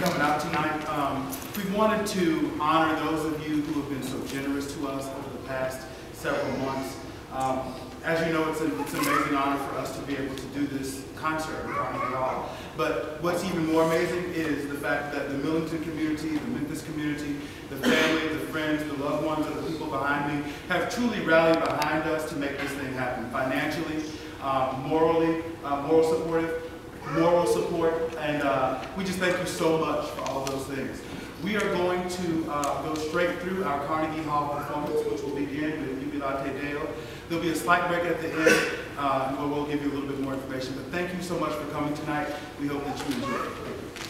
coming out tonight. Um, we wanted to honor those of you who have been so generous to us over the past several months. Um, as you know, it's, a, it's an amazing honor for us to be able to do this concert Carnegie Hall. But what's even more amazing is the fact that the Millington community, the Memphis community, the family, the friends, the loved ones of the people behind me have truly rallied behind us to make this thing happen financially, uh, morally, uh, moral supportive, moral support, and uh, we just thank you so much for all those things. We are going to uh, go straight through our Carnegie Hall performance, which will begin with Jubilate Deo. There'll be a slight break at the end uh, where we'll give you a little bit more information. But thank you so much for coming tonight. We hope that you enjoy it.